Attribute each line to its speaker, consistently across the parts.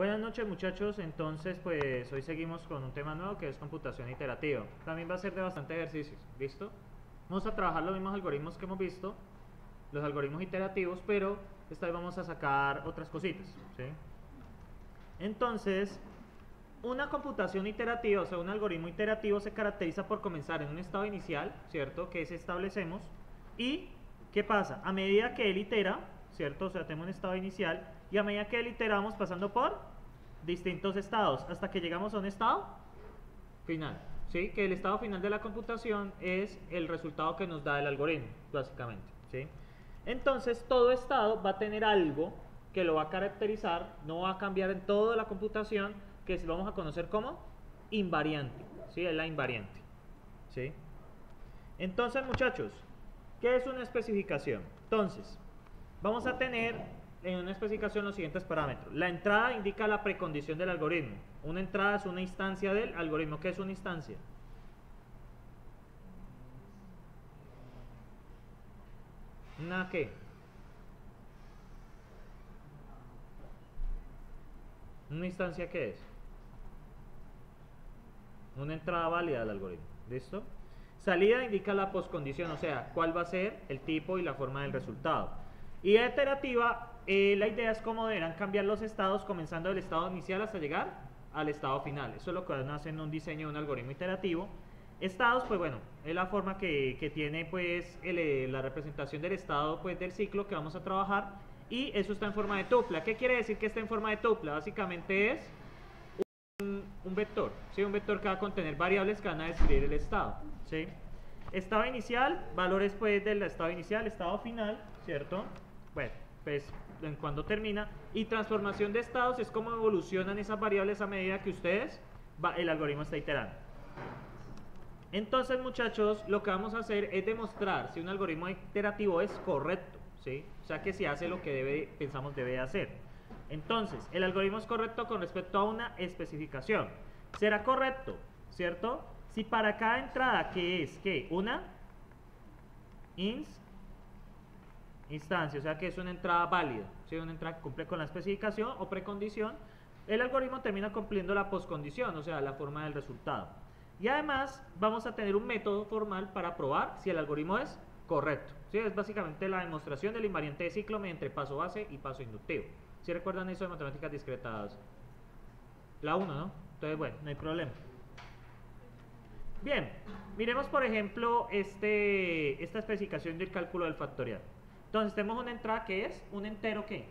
Speaker 1: Buenas noches muchachos, entonces pues hoy seguimos con un tema nuevo que es computación iterativa. También va a ser de bastante ejercicios, ¿listo? Vamos a trabajar los mismos algoritmos que hemos visto, los algoritmos iterativos, pero esta vez vamos a sacar otras cositas, ¿sí? Entonces, una computación iterativa, o sea, un algoritmo iterativo se caracteriza por comenzar en un estado inicial, ¿cierto? Que es establecemos. Y, ¿qué pasa? A medida que él itera, ¿cierto? O sea, tenemos un estado inicial, y a medida que él iteramos pasando por distintos estados hasta que llegamos a un estado final. ¿sí? Que el estado final de la computación es el resultado que nos da el algoritmo, básicamente. ¿sí? Entonces, todo estado va a tener algo que lo va a caracterizar, no va a cambiar en toda la computación, que vamos a conocer como invariante. ¿sí? Es la invariante. ¿sí? Entonces, muchachos, ¿qué es una especificación? Entonces, vamos a tener en una especificación los siguientes parámetros. La entrada indica la precondición del algoritmo. Una entrada es una instancia del algoritmo. ¿Qué es una instancia? ¿Una qué? ¿Una instancia qué es? Una entrada válida del algoritmo. ¿Listo? Salida indica la poscondición, o sea, cuál va a ser el tipo y la forma del resultado. Y iterativa, eh, la idea es cómo deberán cambiar los estados comenzando del estado inicial hasta llegar al estado final. Eso es lo que van a hacer en un diseño de un algoritmo iterativo. Estados, pues bueno, es la forma que, que tiene pues eh, la representación del estado pues del ciclo que vamos a trabajar y eso está en forma de tupla. ¿Qué quiere decir que está en forma de tupla? Básicamente es un, un vector, ¿sí? un vector que va a contener variables que van a describir el estado. ¿sí? Estado inicial, valores pues del estado inicial, estado final, ¿cierto? Bueno, pues en cuando termina. Y transformación de estados es cómo evolucionan esas variables a medida que ustedes, va, el algoritmo está iterando. Entonces, muchachos, lo que vamos a hacer es demostrar si un algoritmo iterativo es correcto, ¿sí? O sea, que si hace lo que pensamos debe hacer. Entonces, el algoritmo es correcto con respecto a una especificación. Será correcto, ¿cierto? Si para cada entrada que es que una ins instancia, o sea que es una entrada válida, si una entrada que cumple con la especificación o precondición, el algoritmo termina cumpliendo la poscondición, o sea, la forma del resultado. Y además vamos a tener un método formal para probar si el algoritmo es correcto. ¿sí? Es básicamente la demostración del invariante de ciclo mediante paso base y paso inductivo. Si recuerdan eso de matemáticas discretadas? La 1, ¿no? Entonces, bueno, no hay problema. Bien, miremos por ejemplo este, esta especificación del cálculo del factorial. Entonces tenemos una entrada que es un entero que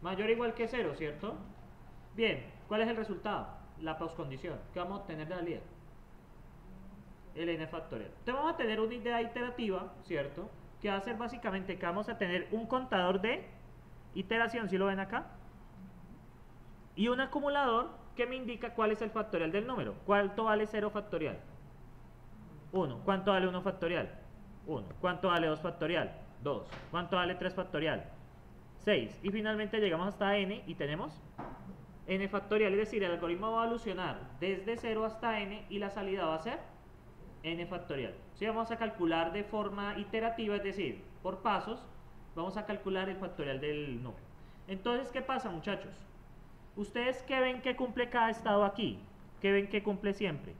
Speaker 1: mayor o igual que 0, ¿cierto? Bien, ¿cuál es el resultado? La postcondición. ¿Qué vamos a obtener de la salida? El n factorial. Entonces vamos a tener una idea iterativa, ¿cierto? Que va a ser básicamente que vamos a tener un contador de iteración, si lo ven acá, y un acumulador que me indica cuál es el factorial del número. ¿Cuánto vale 0 factorial? 1. ¿Cuánto vale 1 factorial? 1. ¿Cuánto vale 2 factorial? 2. ¿Cuánto vale 3 factorial? 6. Y finalmente llegamos hasta n y tenemos n factorial. Es decir, el algoritmo va a evolucionar desde 0 hasta n y la salida va a ser n factorial. Si vamos a calcular de forma iterativa, es decir, por pasos, vamos a calcular el factorial del número. Entonces, ¿qué pasa muchachos? ¿Ustedes qué ven que cumple cada estado aquí? ¿Qué ven que cumple siempre?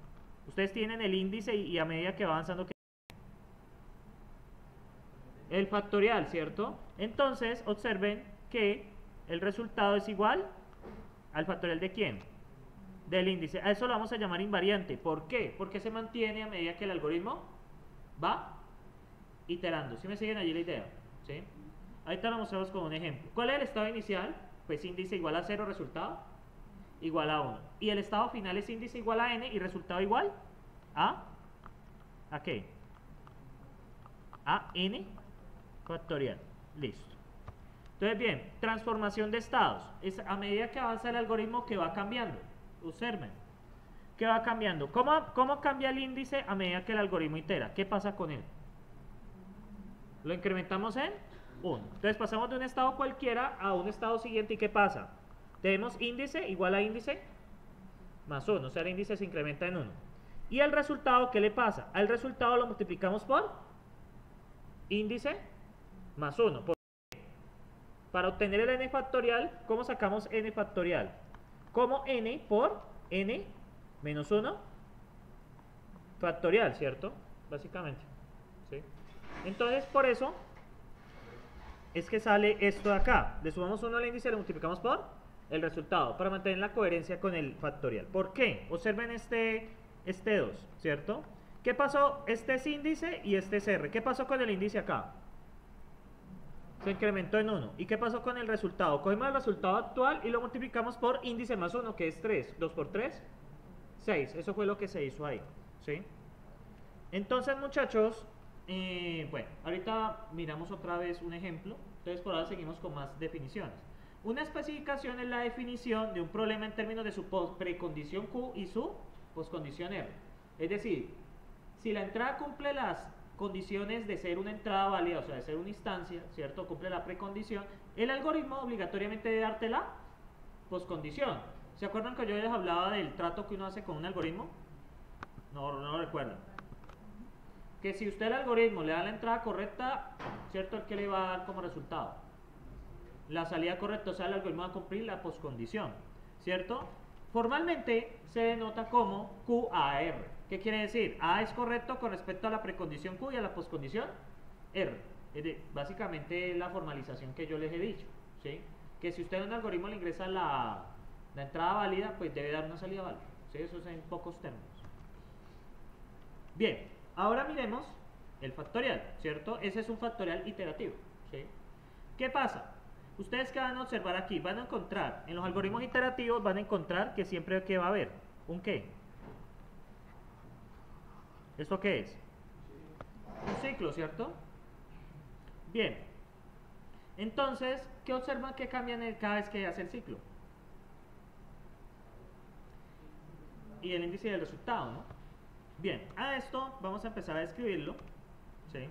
Speaker 1: Ustedes tienen el índice y, y a medida que va avanzando el factorial, ¿cierto? Entonces, observen que el resultado es igual al factorial de quién? Del índice. A eso lo vamos a llamar invariante. ¿Por qué? Porque se mantiene a medida que el algoritmo va iterando. ¿Sí me siguen allí la idea? ¿Sí? Ahorita lo mostramos con un ejemplo. ¿Cuál es el estado inicial? Pues índice igual a 0, resultado igual a 1. Y el estado final es índice igual a n y resultado igual a... ¿A qué? A n factorial. Listo. Entonces, bien, transformación de estados. Es a medida que avanza el algoritmo que va cambiando. Observen. ¿Qué va cambiando? ¿Cómo, ¿Cómo cambia el índice a medida que el algoritmo itera? ¿Qué pasa con él? Lo incrementamos en 1. Entonces pasamos de un estado cualquiera a un estado siguiente. ¿Y qué pasa? Tenemos índice igual a índice más 1. O sea, el índice se incrementa en 1. ¿Y el resultado qué le pasa? Al resultado lo multiplicamos por índice más 1. ¿Por qué? Para obtener el n factorial, ¿cómo sacamos n factorial? Como n por n menos 1 factorial, ¿cierto? Básicamente. ¿sí? Entonces, por eso es que sale esto de acá. Le sumamos 1 al índice y lo multiplicamos por el resultado para mantener la coherencia con el factorial. ¿Por qué? Observen este, este 2, ¿cierto? ¿Qué pasó? Este es índice y este es R. ¿Qué pasó con el índice acá? Se incrementó en 1. ¿Y qué pasó con el resultado? Cogemos el resultado actual y lo multiplicamos por índice más 1, que es 3. 2 por 3, 6. Eso fue lo que se hizo ahí. ¿Sí? Entonces, muchachos, eh, bueno, ahorita miramos otra vez un ejemplo. Entonces, por ahora seguimos con más definiciones. Una especificación es la definición de un problema en términos de su precondición Q y su poscondición R. Es decir, si la entrada cumple las condiciones de ser una entrada válida, o sea, de ser una instancia, ¿cierto? Cumple la precondición, el algoritmo obligatoriamente debe darte la poscondición. ¿Se acuerdan que yo les hablaba del trato que uno hace con un algoritmo? No, no lo recuerdan. Que si usted el algoritmo le da la entrada correcta, ¿cierto? ¿El que le va a dar como resultado? La salida correcta, o sea, el algoritmo va a cumplir la poscondición, ¿cierto? Formalmente se denota como QAR. ¿Qué quiere decir? A es correcto con respecto a la precondición Q y a la poscondición R. Es básicamente la formalización que yo les he dicho. ¿sí? Que si usted en un algoritmo le ingresa la, entrada válida, pues debe dar una salida válida. Eso es en pocos términos. Bien, ahora miremos el factorial, ¿cierto? Ese es un factorial iterativo. ¿Qué pasa? Ustedes que van a observar aquí, van a encontrar, en los algoritmos iterativos van a encontrar que siempre que va a haber un qué, ¿Esto qué es? Un ciclo, ¿cierto? Bien. Entonces, ¿qué observan que cambian cada vez que hace el ciclo? Y el índice del resultado, ¿no? Bien, a esto vamos a empezar a escribirlo. ¿Sí?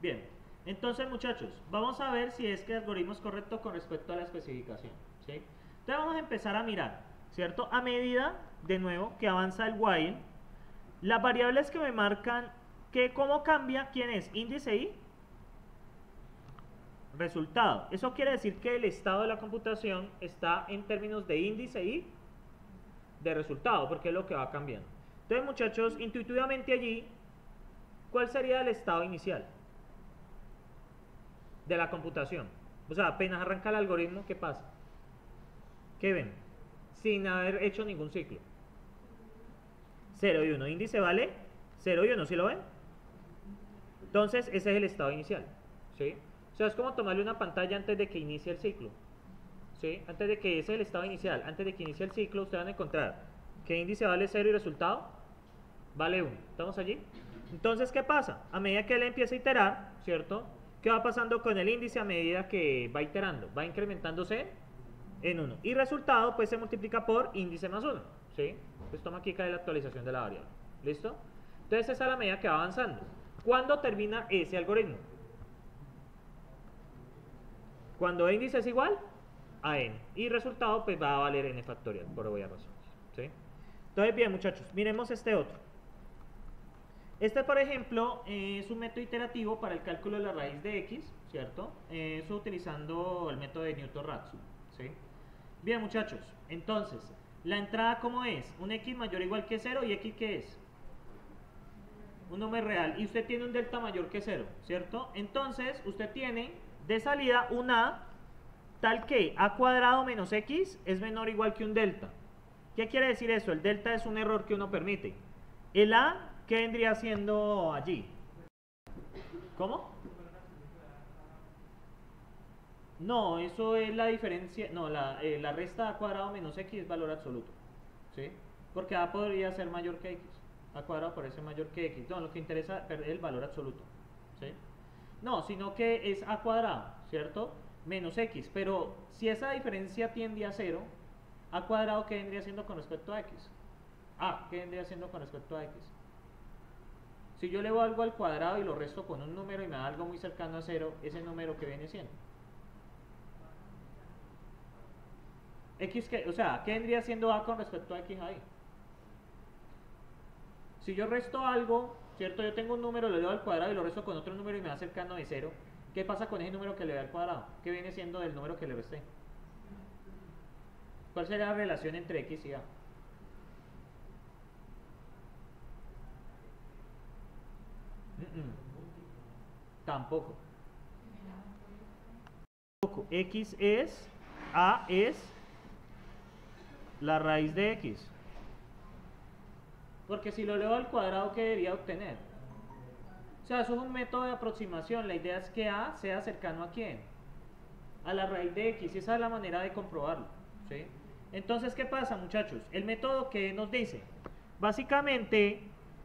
Speaker 1: Bien, entonces muchachos, vamos a ver si es que el algoritmo es correcto con respecto a la especificación. ¿sí? Entonces vamos a empezar a mirar, ¿cierto? A medida, de nuevo, que avanza el while, las variables que me marcan que cómo cambia, ¿quién es? Índice y resultado. Eso quiere decir que el estado de la computación está en términos de índice y de resultado, porque es lo que va cambiando. Entonces, muchachos, intuitivamente allí, ¿cuál sería el estado inicial de la computación? O sea, apenas arranca el algoritmo, ¿qué pasa? ¿Qué ven? Sin haber hecho ningún ciclo. 0 y 1. Índice vale 0 y 1, ¿sí lo ven? Entonces, ese es el estado inicial. ¿sí? O sea, es como tomarle una pantalla antes de que inicie el ciclo. ¿sí? Antes de que ese es el estado inicial, antes de que inicie el ciclo, ustedes van a encontrar que índice vale 0 y resultado vale 1. ¿Estamos allí? Entonces, ¿qué pasa? A medida que él empieza a iterar, ¿cierto? ¿Qué va pasando con el índice a medida que va iterando? Va incrementándose en 1. Y resultado, pues se multiplica por índice más 1. ¿Sí? Pues toma aquí cae la actualización de la variable. ¿Listo? Entonces esa es la medida que va avanzando. ¿Cuándo termina ese algoritmo? Cuando índice es igual a n. Y resultado pues va a valer n factorial, por obvias razones. ¿sí? Entonces bien muchachos, miremos este otro. Este por ejemplo es un método iterativo para el cálculo de la raíz de x, ¿cierto? Eso utilizando el método de Newton-Raphson. ¿sí? Bien muchachos, entonces la entrada, ¿cómo es? Un x mayor o igual que 0 y x ¿qué es? Un número real. Y usted tiene un delta mayor que 0, ¿cierto? Entonces, usted tiene de salida un a tal que a cuadrado menos x es menor o igual que un delta. ¿Qué quiere decir eso? El delta es un error que uno permite. El a, ¿qué vendría siendo allí? ¿Cómo? No, eso es la diferencia, no, la, eh, la resta a cuadrado menos x es valor absoluto, ¿sí? Porque a podría ser mayor que x, a cuadrado parece mayor que x, no, lo que interesa es el valor absoluto, ¿sí? No, sino que es a cuadrado, ¿cierto? Menos x, pero si esa diferencia tiende a cero, a cuadrado, ¿qué vendría siendo con respecto a x? A, ¿qué vendría siendo con respecto a x? Si yo le voy algo al cuadrado y lo resto con un número y me da algo muy cercano a cero, ese número que viene siendo. X que, o sea, ¿qué vendría siendo A con respecto a X ahí? Si yo resto algo, ¿cierto? Yo tengo un número, lo doy al cuadrado y lo resto con otro número y me va acercando de cero. ¿Qué pasa con ese número que le da al cuadrado? ¿Qué viene siendo del número que le resté? ¿Cuál sería la relación entre x y a? Mm, mm. Tampoco. X es, A es la raíz de X. Porque si lo leo al cuadrado, ¿qué debería obtener? O sea, eso es un método de aproximación. La idea es que A sea cercano a quién? A la raíz de X. Esa es la manera de comprobarlo. ¿sí? Entonces, ¿qué pasa, muchachos? El método que nos dice, básicamente,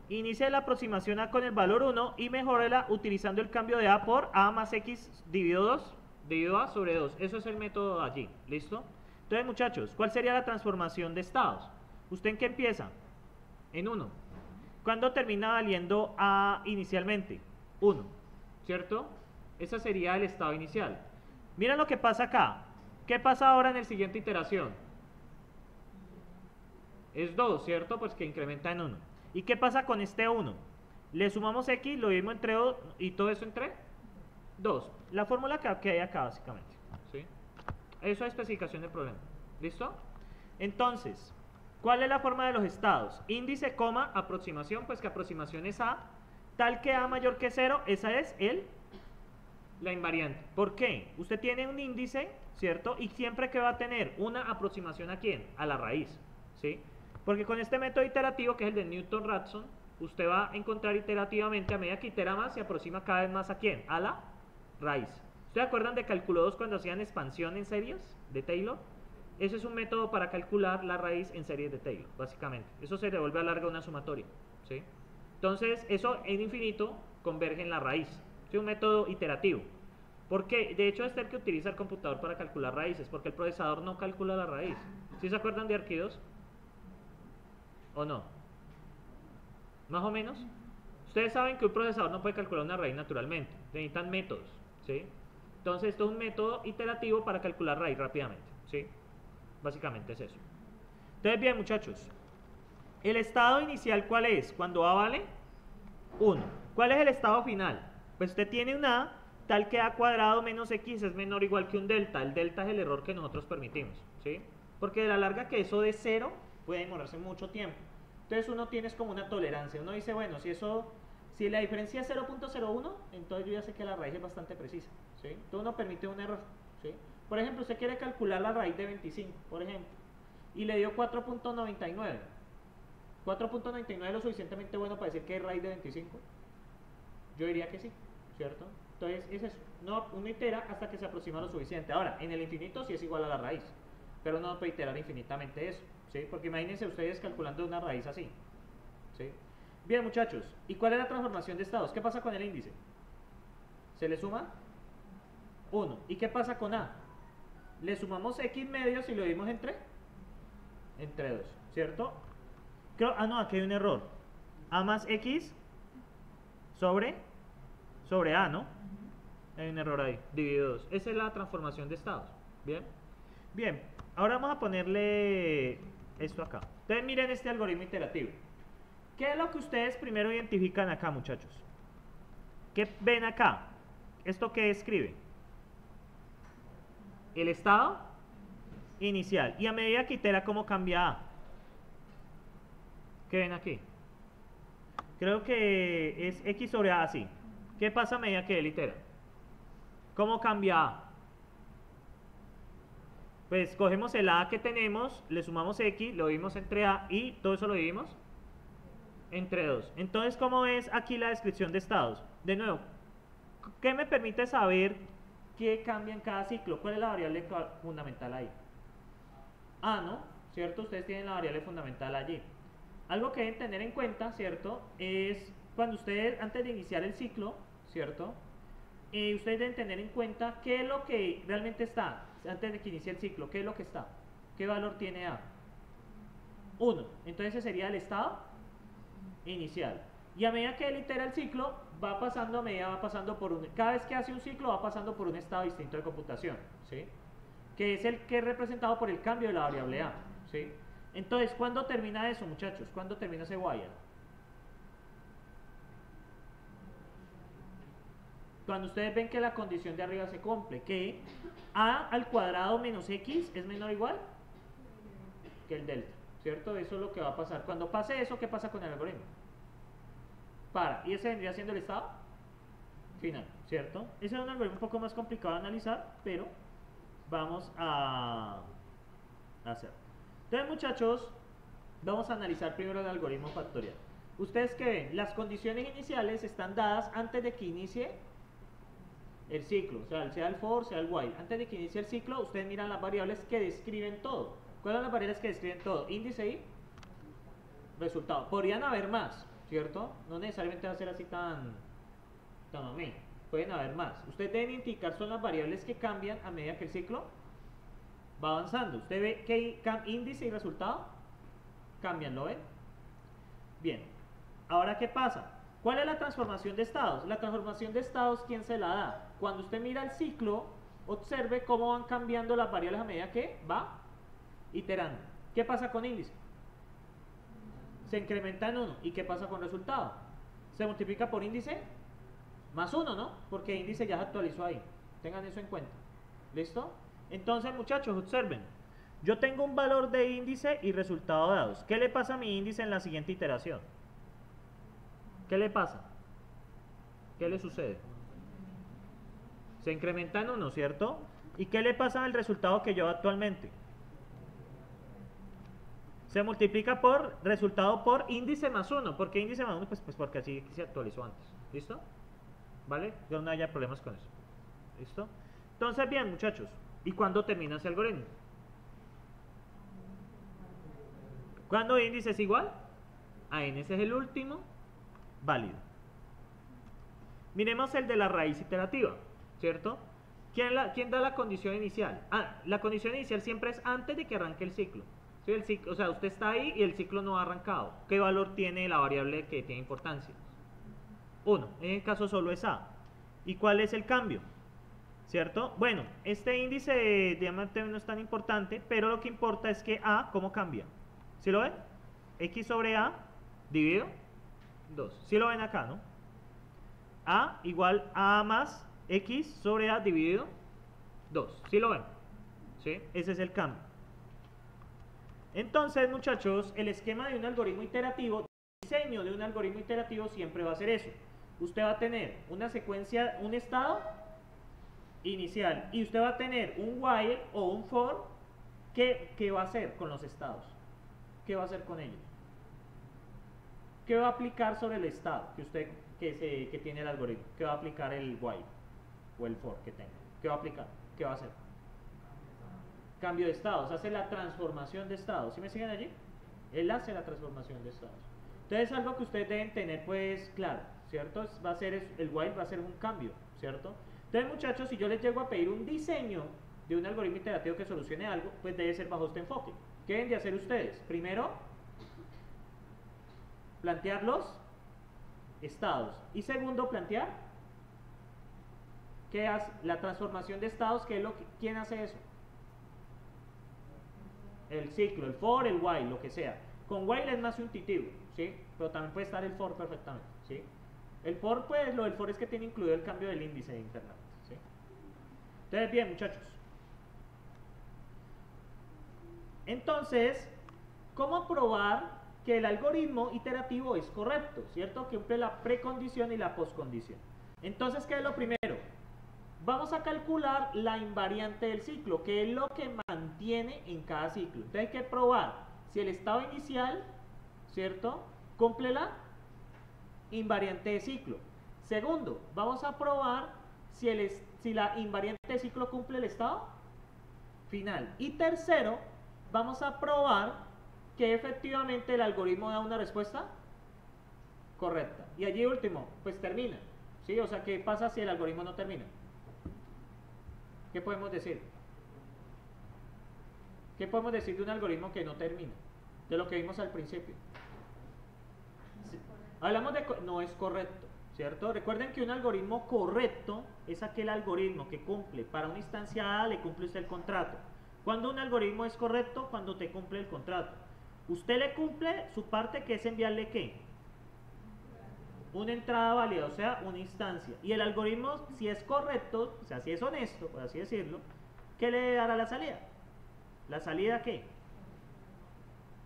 Speaker 1: inicia la aproximación A con el valor 1 y mejorela utilizando el cambio de A por A más X dividido 2, dividido A sobre 2. Eso es el método allí. ¿Listo? Entonces, muchachos, ¿cuál sería la transformación de estados? ¿Usted en qué empieza? En 1. ¿Cuándo termina valiendo A inicialmente? 1. ¿Cierto? Ese sería el estado inicial. Mira lo que pasa acá. ¿Qué pasa ahora en la siguiente iteración? Es 2, ¿cierto? Pues que incrementa en 1. ¿Y qué pasa con este 1? Le sumamos X, lo mismo entre 2 y todo eso entre 2. La fórmula que hay acá básicamente. ¿sí? Eso es especificación del problema. ¿Listo? Entonces, ¿cuál es la forma de los estados? Índice, coma, aproximación, pues que aproximación es A, tal que A mayor que 0, esa es el, la invariante. ¿Por qué? Usted tiene un índice, ¿cierto? Y siempre que va a tener una aproximación a quién? A la raíz, ¿sí? Porque con este método iterativo, que es el de Newton-Raphson, usted va a encontrar iterativamente, a medida que itera más, se aproxima cada vez más a quién? A la raíz. ¿Ustedes acuerdan de cálculo 2 cuando hacían expansión en series de Taylor? Ese es un método para calcular la raíz en series de Taylor, básicamente. Eso se devuelve a larga una sumatoria. ¿sí? Entonces, eso en infinito converge en la raíz. Es un método iterativo. Porque, de hecho, es el que utiliza el computador para calcular raíces, porque el procesador no calcula la raíz. ¿Sí se acuerdan de Arquidos? ¿O no? ¿Más o menos? Ustedes saben que un procesador no puede calcular una raíz naturalmente. Necesitan métodos. ¿sí? Entonces, esto es un método iterativo para calcular raíz rápidamente. ¿sí? Básicamente es eso. Entonces, bien, muchachos. ¿El estado inicial cuál es? Cuando A vale 1. ¿Cuál es el estado final? Pues usted tiene un A tal que A cuadrado menos X es menor o igual que un delta. El delta es el error que nosotros permitimos. ¿sí? Porque de la larga que eso de 0 puede demorarse mucho tiempo. Entonces uno tiene como una tolerancia. Uno dice, bueno, si eso, si la diferencia es 0.01, entonces yo ya sé que la raíz es bastante precisa. ¿sí? Uno permite un error. ¿sí? Por ejemplo, usted quiere calcular la raíz de 25, por ejemplo, y le dio 4.99. 4.99 es lo suficientemente bueno para decir que es raíz de 25. Yo diría que sí, ¿cierto? Entonces es eso. No, uno itera hasta que se aproxima lo suficiente. Ahora, en el infinito sí es igual a la raíz, pero no puede iterar infinitamente eso. ¿sí? Porque imagínense ustedes calculando una raíz así. ¿sí? Bien, muchachos, ¿y cuál es la transformación de estados? ¿Qué pasa con el índice? ¿Se le suma? 1. ¿Y qué pasa con A? Le sumamos X medios y lo dimos entre entre 2, ¿cierto? Creo, ah, no, aquí hay un error. A más X sobre sobre A, ¿no? Hay un error ahí, dividido 2. Esa es la transformación de estados. ¿Bien? Bien, ahora vamos a ponerle esto acá. Entonces miren este algoritmo iterativo. ¿Qué es lo que ustedes primero identifican acá, muchachos? ¿Qué ven acá? ¿Esto qué escribe? El estado inicial. Y a medida que itera, ¿cómo cambia A? ¿Qué ven aquí? Creo que es X sobre A así. ¿Qué pasa a medida que él itera? ¿Cómo cambia A? Pues cogemos el A que tenemos, le sumamos X, lo dividimos entre A y todo eso lo dividimos entre 2. Entonces, ¿cómo es aquí la descripción de estados? De nuevo, ¿qué me permite saber qué cambia en cada ciclo? ¿Cuál es la variable fundamental ahí? A, ¿no? ¿Cierto? Ustedes tienen la variable fundamental allí. Algo que deben tener en cuenta, ¿cierto? Es cuando ustedes, antes de iniciar el ciclo, ¿cierto? Eh, ustedes deben tener en cuenta qué es lo que realmente está, antes de que inicie el ciclo, qué es lo que está, qué valor tiene A. 1. Entonces ese sería el estado inicial. Y a medida que él itera el ciclo, va pasando, a medida va pasando por un, cada vez que hace un ciclo va pasando por un estado distinto de computación, ¿sí? Que es el que es representado por el cambio de la variable A, ¿sí? Entonces, ¿cuándo termina eso, muchachos? ¿Cuándo termina ese while? Cuando ustedes ven que la condición de arriba se cumple, que a al cuadrado menos x es menor o igual que el delta, ¿cierto? Eso es lo que va a pasar. Cuando pase eso, ¿qué pasa con el algoritmo? Para, y ese vendría siendo el estado final, ¿cierto? Ese es un algoritmo un poco más complicado de analizar, pero vamos a hacer. Entonces, muchachos, vamos a analizar primero el algoritmo factorial. Ustedes que ven, las condiciones iniciales están dadas antes de que inicie el ciclo, o sea, sea el for, sea el while. Antes de que inicie el ciclo, ustedes miran las variables que describen todo. ¿Cuáles son las variables que describen todo? Índice y resultado. Podrían haber más, ¿cierto? No necesariamente va a ser así tan, tan Pueden haber más. Ustedes deben indicar son las variables que cambian a medida que el ciclo va avanzando. Usted ve que índice y resultado cambian, ¿lo ven? Bien. Ahora, ¿qué pasa? ¿Cuál es la transformación de estados? La transformación de estados, ¿quién se la da? Cuando usted mira el ciclo, observe cómo van cambiando las variables a medida que va iterando. ¿Qué pasa con índice? Se incrementa en 1. ¿Y qué pasa con resultado? Se multiplica por índice más 1, ¿no? Porque índice ya se actualizó ahí. Tengan eso en cuenta. ¿Listo? Entonces, muchachos, observen. Yo tengo un valor de índice y resultado dados. ¿Qué le pasa a mi índice en la siguiente iteración? ¿Qué le pasa? ¿Qué le sucede? Se incrementa en 1, ¿cierto? ¿Y qué le pasa al resultado que yo actualmente? Se multiplica por resultado por índice más 1. ¿Por qué índice más 1? Pues, pues porque así se actualizó antes. ¿Listo? ¿Vale? Yo no haya problemas con eso. ¿Listo? Entonces, bien, muchachos. ¿Y cuándo termina ese algoritmo? ¿Cuándo índice es igual? A n, ese es el último válido. Miremos el de la raíz iterativa, ¿cierto? ¿Quién, la, ¿Quién, da la condición inicial? Ah, la condición inicial siempre es antes de que arranque el ciclo. O sea, usted está ahí y el ciclo no ha arrancado. ¿Qué valor tiene la variable que tiene importancia? 1. En el caso solo es A. ¿Y cuál es el cambio? ¿Cierto? Bueno, este índice diamante no es tan importante, pero lo que importa es que A, ¿cómo cambia? ¿Sí lo ven? X sobre A dividido 2. ¿Sí lo ven acá, no? A igual a más X sobre A dividido 2. ¿Sí lo ven? ¿Sí? Ese es el cambio. Entonces, muchachos, el esquema de un algoritmo iterativo, el diseño de un algoritmo iterativo siempre va a ser eso. Usted va a tener una secuencia, un estado inicial y usted va a tener un while o un for ¿qué, ¿qué va a hacer con los estados? ¿Qué va a hacer con ellos? ¿Qué va a aplicar sobre el estado que usted que, se, que tiene el algoritmo? ¿Qué va a aplicar el while o el for que tenga? ¿Qué va a aplicar? ¿Qué va a hacer? Cambio de estados, hace la transformación de estados. ¿Sí me siguen allí? Él hace la transformación de estados. Entonces es algo que ustedes deben tener pues claro, ¿cierto? Va a ser, el while va a ser un cambio, ¿cierto? Entonces muchachos, si yo les llego a pedir un diseño de un algoritmo iterativo que solucione algo, pues debe ser bajo este enfoque. ¿Qué deben de hacer ustedes? Primero, plantear los estados. Y segundo, plantear ¿qué hace? la transformación de estados, ¿qué es lo que, ¿quién hace eso? El ciclo, el for, el while, lo que sea. Con while es más intuitivo, ¿sí? Pero también puede estar el for perfectamente, ¿sí? El for, pues, lo del for es que tiene incluido el cambio del índice de internet, ¿sí? Entonces, bien, muchachos. Entonces, ¿cómo probar que el algoritmo iterativo es correcto? ¿Cierto? Que cumple la precondición y la poscondición. Entonces, ¿qué es lo primero? Vamos a calcular la invariante del ciclo, que es lo que mantiene en cada ciclo. Entonces hay que probar si el estado inicial, ¿cierto? Cumple la invariante de ciclo. Segundo, vamos a probar si, el, si la invariante de ciclo cumple el estado final. Y tercero, vamos a probar que efectivamente el algoritmo da una respuesta correcta. Y allí último, pues termina. ¿Sí? O sea, ¿qué pasa si el algoritmo no termina? ¿Qué podemos decir? ¿Qué podemos decir de un algoritmo que no termina? De lo que vimos al principio. Hablamos de... No es correcto, ¿cierto? Recuerden que un algoritmo correcto es aquel algoritmo que cumple para una instancia A, le cumple usted el contrato. Cuando un algoritmo es correcto, cuando te cumple el contrato. Usted le cumple su parte que es enviarle qué? Una entrada válida, o sea, una instancia. Y el algoritmo, si es correcto, o sea, si es honesto, por así decirlo, ¿qué le dará la salida? ¿La salida qué?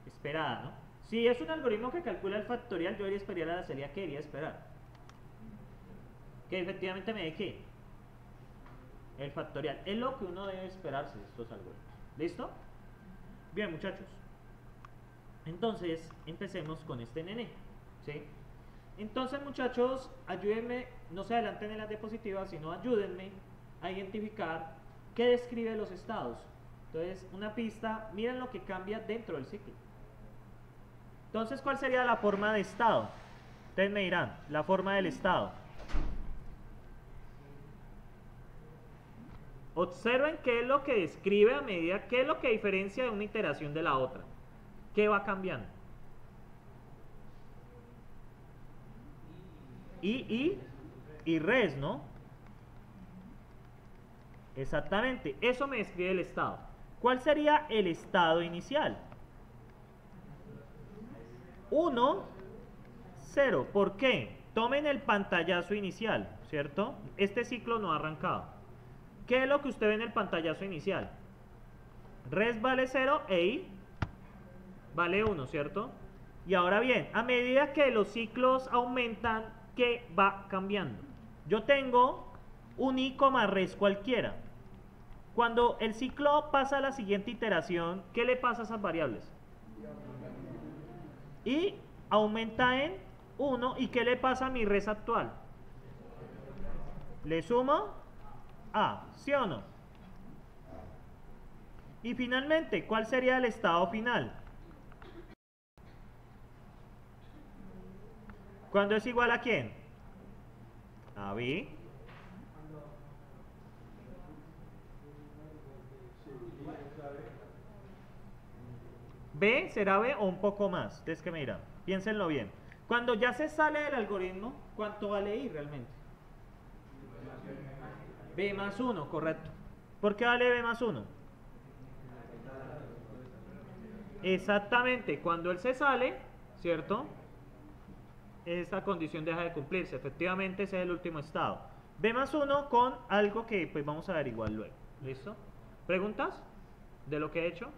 Speaker 1: Esperada, ¿no? Si es un algoritmo que calcula el factorial, yo debería esperar a la salida que debería esperar. Que efectivamente me dé qué? El factorial. Es lo que uno debe esperarse de estos algoritmos. ¿Listo? Bien, muchachos. Entonces, empecemos con este nene. ¿Sí? Entonces, muchachos, ayúdenme, no se adelanten en las diapositivas, sino ayúdenme a identificar qué describe los estados. Entonces, una pista, miren lo que cambia dentro del ciclo. Entonces, ¿cuál sería la forma de estado? Ustedes me dirán, la forma del estado. Observen qué es lo que describe a medida, qué es lo que diferencia de una iteración de la otra. ¿Qué va cambiando? Y, y, y res, ¿no? Exactamente, eso me describe el estado. ¿Cuál sería el estado inicial? 1, 0. ¿Por qué? Tomen el pantallazo inicial, ¿cierto? Este ciclo no ha arrancado. ¿Qué es lo que usted ve en el pantallazo inicial? Res vale 0 e I vale 1, ¿cierto? Y ahora bien, a medida que los ciclos aumentan, ¿qué va cambiando? Yo tengo un I, res cualquiera. Cuando el ciclo pasa a la siguiente iteración, ¿qué le pasa a esas variables? Y aumenta en 1. ¿Y qué le pasa a mi res actual? Le sumo A, ¿sí o no? Y finalmente, ¿cuál sería el estado final? ¿Cuándo es igual a quién? A B. B será B o un poco más. Ustedes que me dirán. Piénsenlo bien. Cuando ya se sale del algoritmo, ¿cuánto vale I realmente? B más 1, correcto. ¿Por qué vale B más 1? Exactamente, cuando él se sale, ¿cierto? Esta condición deja de cumplirse. Efectivamente, ese es el último estado. B más 1 con algo que pues vamos a averiguar luego. ¿Listo? ¿Preguntas de lo que he hecho?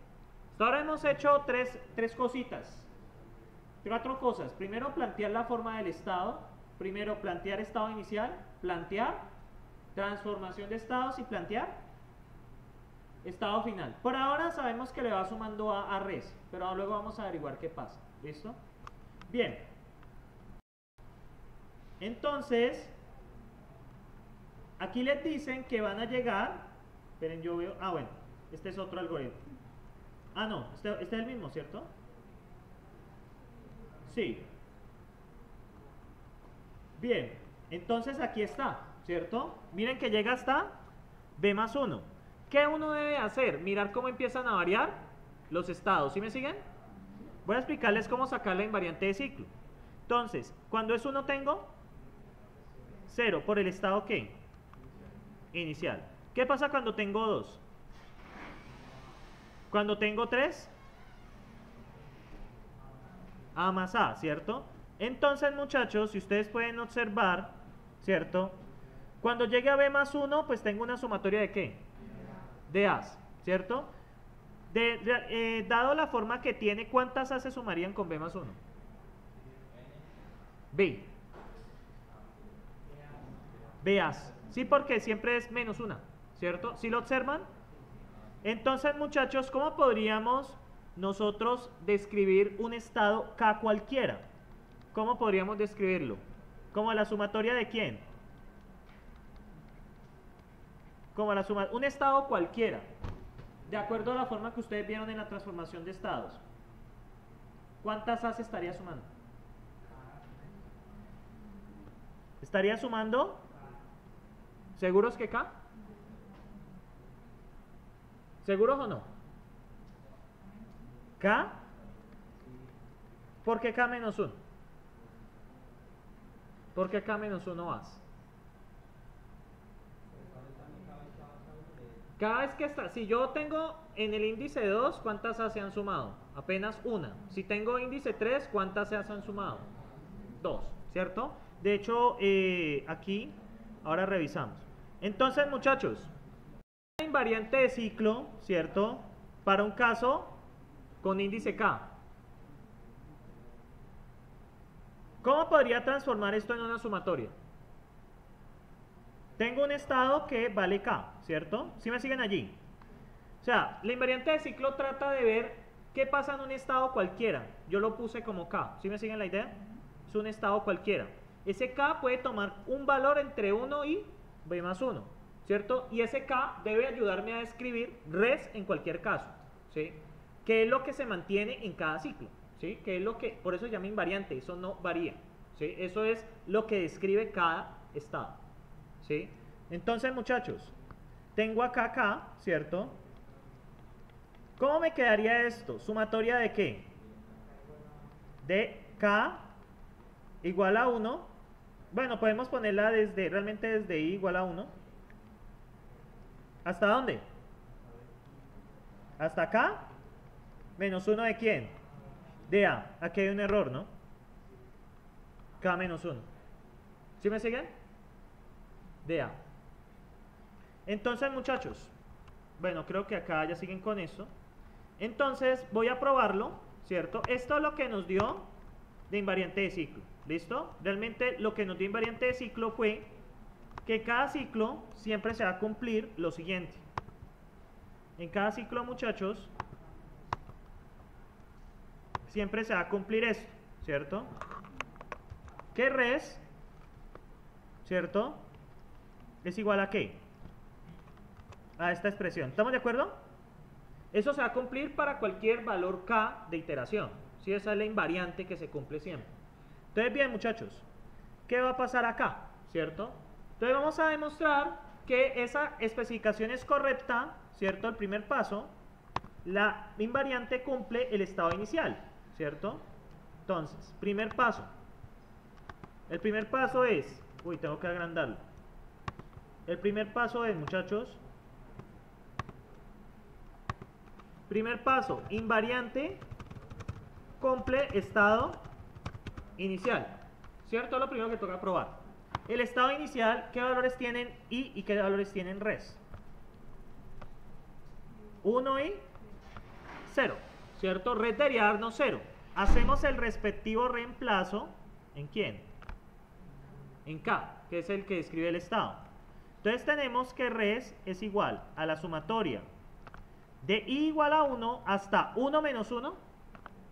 Speaker 1: Hasta ahora hemos hecho tres, tres cositas. Cuatro cosas. Primero, plantear la forma del estado. Primero, plantear estado inicial. Plantear transformación de estados y plantear estado final. Por ahora sabemos que le va sumando a, a res, pero luego vamos a averiguar qué pasa. ¿Listo? Bien. Entonces, aquí les dicen que van a llegar, esperen, yo veo, ah bueno, este es otro algoritmo. Ah no, este, este es el mismo, ¿cierto? Sí. Bien, entonces aquí está, ¿cierto? Miren que llega hasta B más 1. ¿Qué uno debe hacer? Mirar cómo empiezan a variar los estados, ¿sí me siguen? Voy a explicarles cómo sacar la invariante de ciclo. Entonces, cuando es 1 tengo 0 por el estado ¿qué? Inicial. ¿Qué pasa cuando tengo 2? Cuando tengo 3, A más A, ¿cierto? Entonces, muchachos, si ustedes pueden observar, ¿cierto? Cuando llegue a B más 1, pues tengo una sumatoria de qué? De A, ¿cierto? De, eh, dado la forma que tiene, ¿cuántas A se sumarían con B más 1? B. Veas. Sí, porque siempre es menos una, ¿cierto? ¿Sí lo observan? Entonces, muchachos, ¿cómo podríamos nosotros describir un estado K cualquiera? ¿Cómo podríamos describirlo? ¿Como la sumatoria de quién? Como la suma, un estado cualquiera, de acuerdo a la forma que ustedes vieron en la transformación de estados. ¿Cuántas A se estaría sumando? Estaría sumando ¿Seguros que K? ¿Seguros o no? ¿K? ¿Por qué K menos 1? ¿Por qué K menos 1 más? Cada vez que está, si yo tengo en el índice 2, ¿cuántas A se han sumado? Apenas una. Si tengo índice 3, ¿cuántas A se han sumado? Dos, ¿cierto? De hecho, eh, aquí, ahora revisamos. Entonces, muchachos, invariante de ciclo, ¿cierto? Para un caso con índice K. ¿Cómo podría transformar esto en una sumatoria? Tengo un estado que vale K, ¿cierto? ¿Sí me siguen allí? O sea, la invariante de ciclo trata de ver qué pasa en un estado cualquiera. Yo lo puse como K. ¿Sí me siguen la idea? Es un estado cualquiera. Ese K puede tomar un valor entre 1 y B más 1, ¿cierto? Y ese K debe ayudarme a describir res en cualquier caso, ¿sí? ¿Qué es lo que se mantiene en cada ciclo? ¿Sí? ¿Qué es lo que, por eso se llama invariante, eso no varía, ¿sí? Eso es lo que describe cada estado. ¿sí? Entonces, muchachos, tengo acá K, ¿cierto? ¿Cómo me quedaría esto? ¿Sumatoria de qué? De K igual a 1. Bueno, podemos ponerla desde, realmente desde I igual a 1. ¿Hasta dónde? ¿Hasta acá? Menos 1 de quién? De A. Aquí hay un error, ¿no? K menos 1. ¿Sí me siguen? de A. Entonces, muchachos, bueno, creo que acá ya siguen con eso. Entonces, voy a probarlo, ¿cierto? Esto es lo que nos dio de invariante de ciclo, ¿listo? Realmente lo que nos dio invariante de ciclo fue que cada ciclo siempre se va a cumplir lo siguiente. En cada ciclo, muchachos, siempre se va a cumplir esto, ¿cierto? Que res, ¿cierto? es igual a qué? A esta expresión. ¿Estamos de acuerdo? Eso se va a cumplir para cualquier valor k de iteración. Si esa es la invariante que se cumple siempre. Entonces, bien, muchachos, ¿qué va a pasar acá? ¿Cierto? Entonces vamos a demostrar que esa especificación es correcta, ¿cierto? El primer paso, la invariante cumple el estado inicial, ¿cierto? Entonces, primer paso. El primer paso es, uy, tengo que agrandarlo. El primer paso es, muchachos, primer paso, invariante, cumple estado inicial. ¿Cierto? Lo primero que toca probar. El estado inicial, ¿qué valores tienen i y qué valores tienen res? 1 y 0. ¿Cierto? Res debería darnos 0. Hacemos el respectivo reemplazo. ¿En quién? En K, que es el que describe el estado. Entonces tenemos que res es igual a la sumatoria de i igual a 1 hasta 1 menos 1,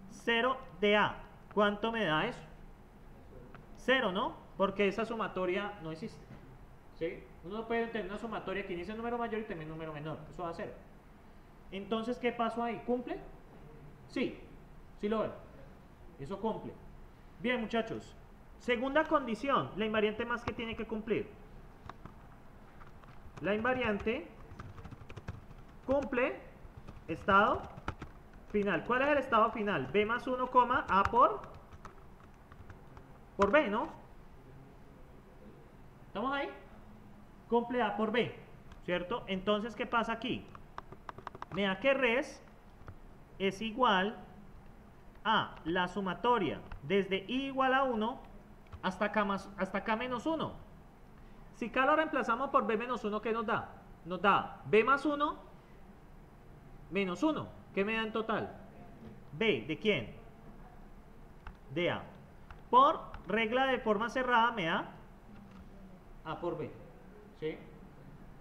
Speaker 1: 0 de a. ¿Cuánto me da eso? 0, ¿no? Porque esa sumatoria no existe. ¿Sí? Uno no puede tener una sumatoria que inicia en número mayor y termina en número menor. Eso va a 0. Entonces, ¿qué pasó ahí? ¿Cumple? Sí. Sí lo veo. Eso cumple. Bien, muchachos. Segunda condición. La invariante más que tiene que cumplir la invariante cumple estado final. ¿Cuál es el estado final? B más 1, A por, por B, ¿no? ¿Estamos ahí? Cumple A por B, ¿cierto? Entonces, ¿qué pasa aquí? Me da que res es igual a la sumatoria desde i igual a 1 hasta k, hasta k menos 1. Si K lo reemplazamos por B menos 1, ¿qué nos da? Nos da B más 1 menos 1. ¿Qué me da en total? B, ¿de quién? De A. Por regla de forma cerrada me da A por B. ¿Sí?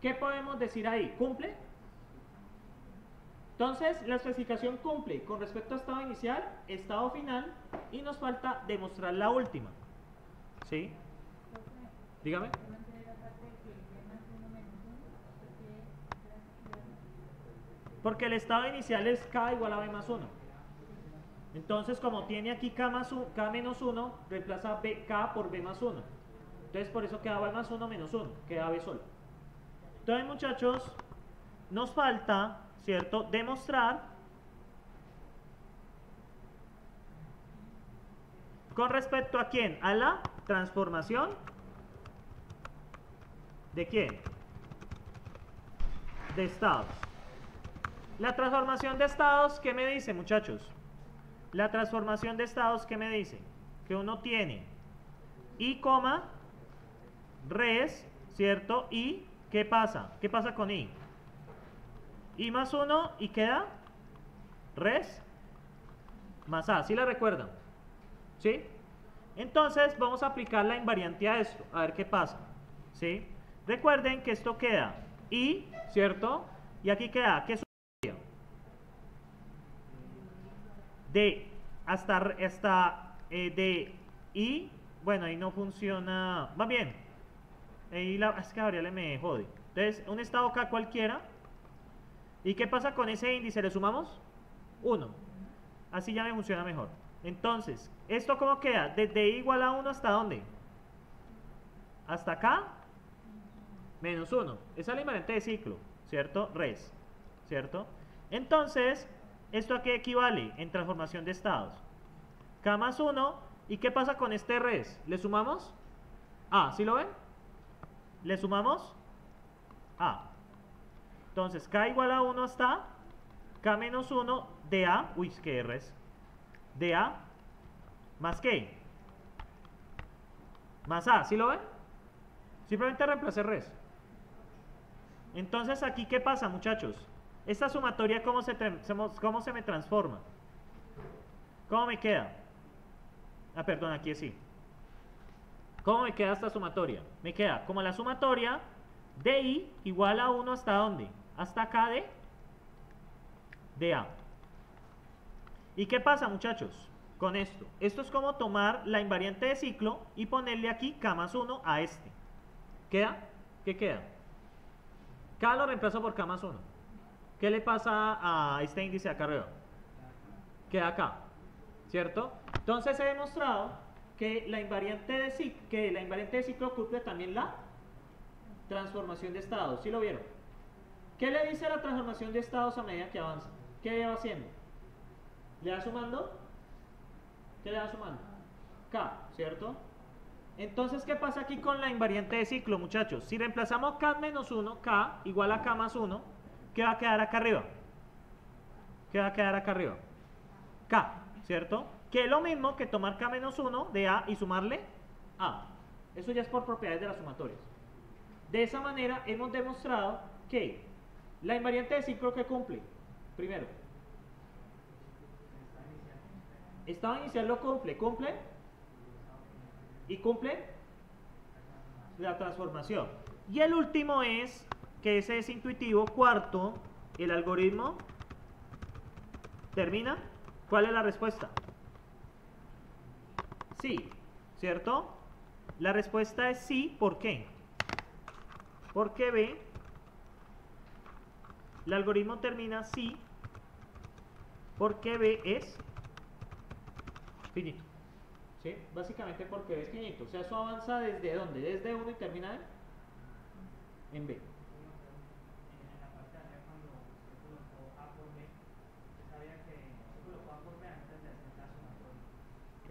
Speaker 1: ¿Qué podemos decir ahí? ¿Cumple? Entonces, la especificación cumple con respecto a estado inicial, estado final y nos falta demostrar la última. ¿Sí? Dígame. Porque el estado inicial es k igual a b más 1. Entonces, como tiene aquí k, más k menos 1, reemplaza b, k por b más 1. Entonces, por eso queda b más 1 menos 1, queda b solo. Entonces, muchachos, nos falta, ¿cierto?, demostrar con respecto a quién, a la transformación de quién, de estados. La transformación de estados, ¿qué me dice, muchachos? La transformación de estados, ¿qué me dice? Que uno tiene I, coma, res, ¿cierto? Y, ¿qué pasa? ¿Qué pasa con I? I más 1 y queda res más A. ¿Sí la recuerdan? ¿Sí? Entonces vamos a aplicar la invariante a esto, a ver qué pasa. ¿Sí? Recuerden que esto queda I, ¿cierto? Y aquí queda, ¿qué sucede? De hasta, hasta eh, de I, bueno, ahí no funciona, va bien. Ahí la, es que me jode. Entonces, un estado K cualquiera. ¿Y qué pasa con ese índice? ¿Le sumamos? 1. Así ya me funciona mejor. Entonces, ¿esto cómo queda? Desde i igual a 1 hasta dónde? Hasta acá, menos 1. Esa es la invariante de ciclo, ¿cierto? Res, ¿cierto? Entonces, ¿esto a qué equivale en transformación de estados? K más 1. ¿Y qué pasa con este res? ¿Le sumamos? A, ¿sí lo ven? ¿Le sumamos? A. Entonces, K igual a 1 hasta K menos 1 de A. Uy, ¿qué res? De A más qué? Más A, ¿sí lo ven? Simplemente reemplacé res. Entonces, aquí, ¿qué pasa, muchachos? Esta sumatoria, ¿cómo se, cómo se me transforma? ¿Cómo me queda? Ah, perdón, aquí sí. ¿Cómo me queda esta sumatoria? Me queda como la sumatoria de i igual a 1 hasta dónde? Hasta acá de, de a. ¿Y qué pasa, muchachos? Con esto. Esto es como tomar la invariante de ciclo y ponerle aquí k más 1 a este. ¿Queda? ¿Qué queda? K lo reemplazo por K más 1. ¿Qué le pasa a este índice de acá arriba? Queda acá. ¿Cierto? Entonces he demostrado que la invariante de ciclo, que la invariante de ciclo cumple también la transformación de estados. ¿Sí lo vieron? ¿Qué le dice la transformación de estados a medida que avanza? ¿Qué va haciendo? ¿Le va sumando? ¿Qué le va sumando? K, ¿cierto? Entonces, ¿qué pasa aquí con la invariante de ciclo, muchachos? Si reemplazamos K menos 1, K igual a K más 1, ¿qué va a quedar acá arriba? ¿Qué va a quedar acá arriba? K, ¿cierto? Que es lo mismo que tomar K menos 1 de A y sumarle A. Eso ya es por propiedades de las sumatorias. De esa manera hemos demostrado que la invariante de ciclo que cumple, primero, estado inicial lo cumple, cumple y cumple la transformación. Y el último es, que ese es intuitivo, cuarto, el algoritmo termina. ¿Cuál es la respuesta? Sí, ¿cierto? La respuesta es sí, ¿por qué? Porque B, el algoritmo termina sí, porque B es finito. ¿Sí? Básicamente porque B es finito. O sea, eso avanza desde dónde? Desde 1 y termina en B.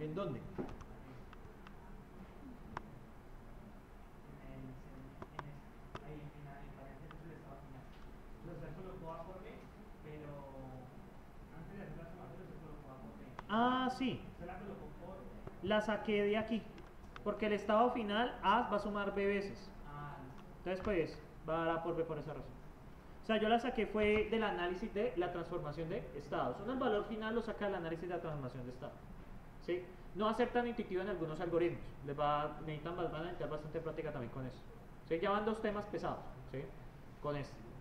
Speaker 1: ¿En dónde? Ah, sí. La saqué de aquí. Porque el estado final A va a sumar B veces. Entonces, pues, va a dar A por B por esa razón. O sea, yo la saqué fue del análisis de la transformación de estados. Uno el valor final lo saca del análisis de la transformación de estados. ¿Sí? No va a ser tan intuitivo en algunos algoritmos. Les va, necesitan, van a necesitar bastante práctica también con eso. ¿Sí? Ya van dos temas pesados. ¿Sí? Con este.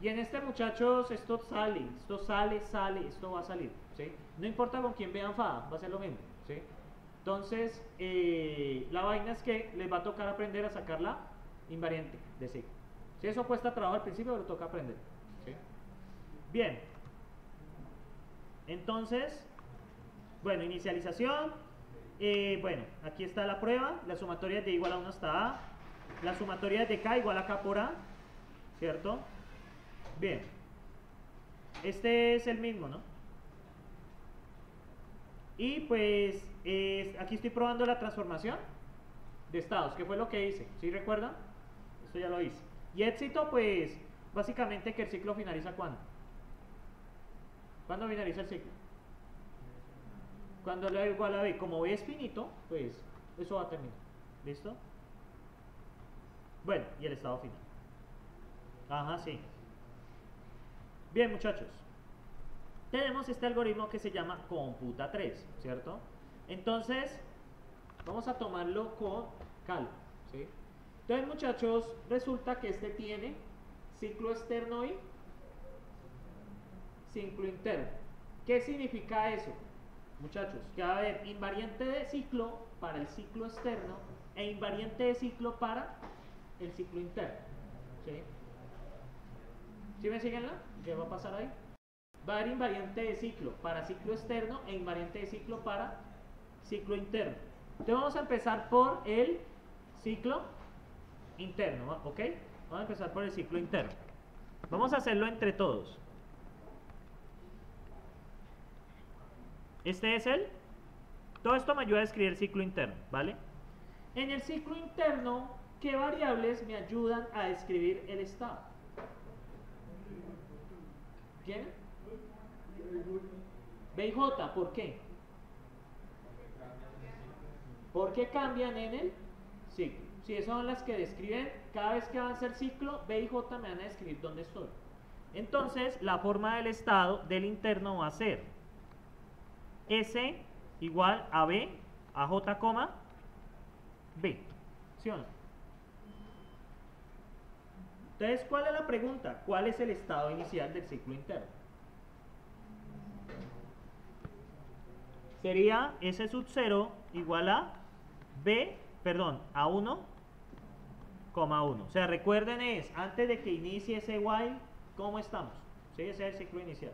Speaker 1: Y en este, muchachos, esto sale, esto sale, sale, esto va a salir. ¿sí? No importa con quién vean FADA, va a ser lo mismo. ¿sí? Entonces, eh, la vaina es que les va a tocar aprender a sacar la invariante de ciclo. Si eso cuesta trabajo al principio, pero toca aprender. ¿sí? Bien. Entonces, bueno, inicialización. Eh, bueno, aquí está la prueba. La sumatoria de igual a 1 hasta A. La sumatoria de K igual a K por A. ¿Cierto? Bien. Este es el mismo, ¿no? Y pues aquí estoy probando la transformación de estados, que fue lo que hice. ¿Sí recuerdan? Esto ya lo hice. Y éxito, pues básicamente que el ciclo finaliza cuándo? ¿Cuándo finaliza el ciclo? Cuando le igual a B, como B es finito, pues eso va a terminar. ¿Listo? Bueno, y el estado final. Ajá, sí. Bien, muchachos. Tenemos este algoritmo que se llama computa 3, ¿cierto? Entonces, vamos a tomarlo con calma, ¿sí? Entonces, muchachos, resulta que este tiene ciclo externo y ciclo interno. ¿Qué significa eso? Muchachos, que va a haber invariante de ciclo para el ciclo externo e invariante de ciclo para el ciclo interno. ¿Sí? ¿Sí me siguen? ¿Qué va a pasar ahí? Va a haber invariante de ciclo para ciclo externo e invariante de ciclo para ciclo interno. Entonces vamos a empezar por el ciclo interno, ¿ok? Vamos a empezar por el ciclo interno. Vamos a hacerlo entre todos. Este es el... Todo esto me ayuda a escribir el ciclo interno, ¿vale? En el ciclo interno, ¿qué variables me ayudan a describir el estado? ¿Quién? B y J, ¿por qué? Porque cambian en el ciclo. Si esas son las que describen, cada vez que avanza el ciclo, B y J me van a describir dónde estoy. Entonces, la forma del estado del interno va a ser S igual a B, a J, B. ¿Sí o no? Entonces, ¿cuál es la pregunta? ¿Cuál es el estado inicial del ciclo interno? Sería S sub 0 igual a B, perdón, a 1, 1. O sea, recuerden es, antes de que inicie ese while, ¿cómo estamos? ¿Sí? Ese es el ciclo inicial.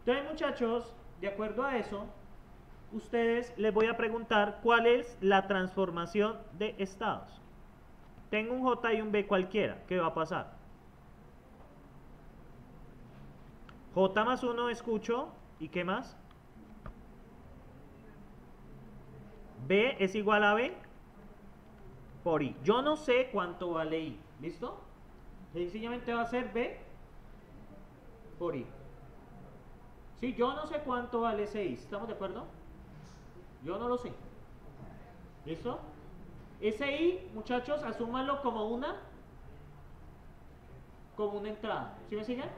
Speaker 1: Entonces, muchachos, de acuerdo a eso, ustedes les voy a preguntar cuál es la transformación de estados. Tengo un J y un B cualquiera, ¿qué va a pasar? J más 1 escucho, ¿y qué más? B es igual a B por I. Yo no sé cuánto vale I, ¿listo? Sencillamente va a ser B por I. Sí, yo no sé cuánto vale ese I, ¿estamos de acuerdo? Yo no lo sé. ¿Listo? Ese I, muchachos, asúmanlo como una como una entrada. ¿Sí me siguen?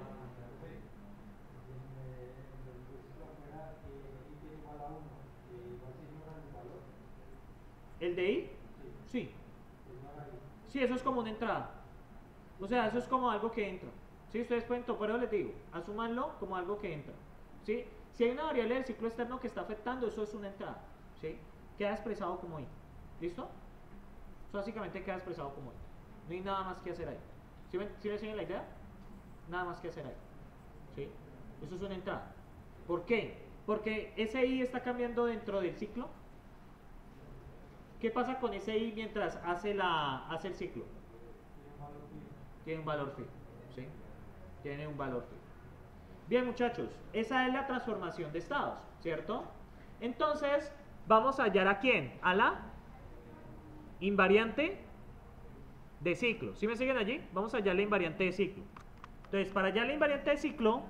Speaker 1: ¿El de I? Sí. Sí, eso es como una entrada. O sea, eso es como algo que entra. ¿Sí? Ustedes pueden, pero les digo, asúmanlo como algo que entra. ¿Sí? Si hay una variable del ciclo externo que está afectando, eso es una entrada. ¿Sí? Queda expresado como I. ¿Listo? Eso básicamente queda expresado como I. No hay nada más que hacer ahí. ¿Sí me, ¿sí siguen la idea? Nada más que hacer ahí. ¿Sí? Eso es una entrada. ¿Por qué? Porque ese I está cambiando dentro del ciclo ¿Qué pasa con ese i mientras hace, la, hace el ciclo? Tiene un valor fijo. ¿sí? Tiene un valor fijo. Bien, muchachos, esa es la transformación de estados, ¿cierto? Entonces, vamos a hallar a quién? A la invariante de ciclo. ¿Sí me siguen allí? Vamos a hallar la invariante de ciclo. Entonces, para hallar la invariante de ciclo,